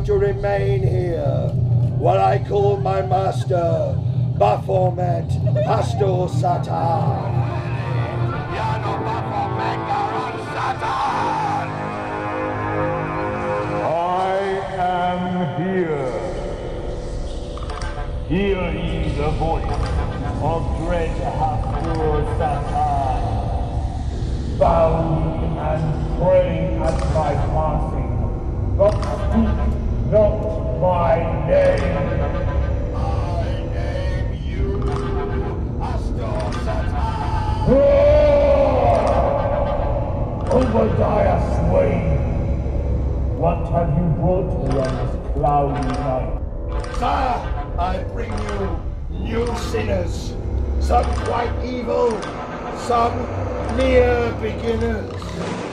to remain here while I call my master, Baphomet Pastor Satan. I am here. Hear ye the voice of dread Hastur Satan. Ye and pray at my passing, but speak not my name. I name you Pastor Satan. Obadiah Swain, what have you brought me on this cloudy night? Sir, I bring you new sinners, some quite evil, some mere beginners.